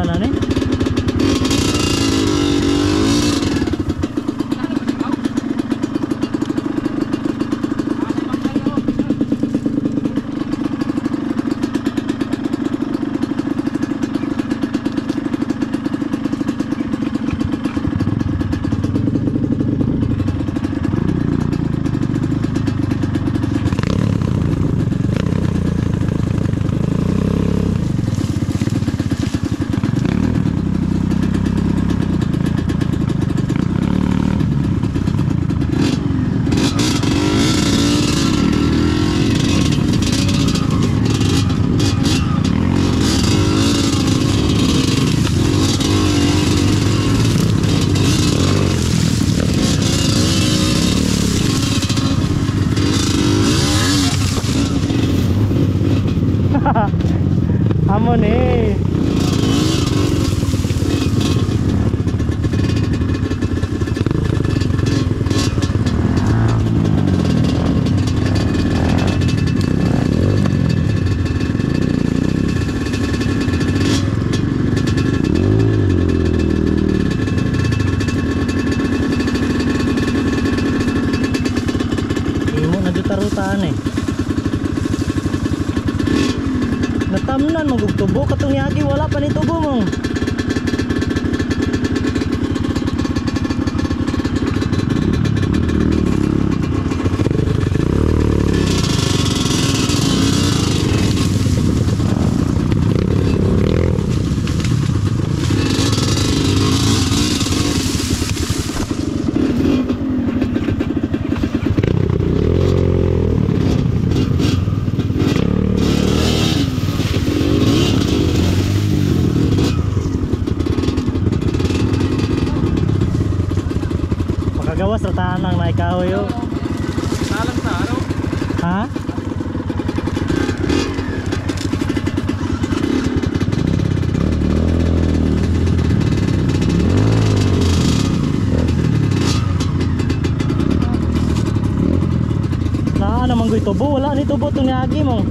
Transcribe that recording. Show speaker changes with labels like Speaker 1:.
Speaker 1: ಅಲ್ಲ na ni. Hamon eh. Natamnan magugtubo katong yagi wala pa ni tubo mo. Ra tanang na ikaw yo.
Speaker 2: Salang sa araw.
Speaker 1: Ha? Naa naman goy tubo, wala ni tubo tong yagi mo.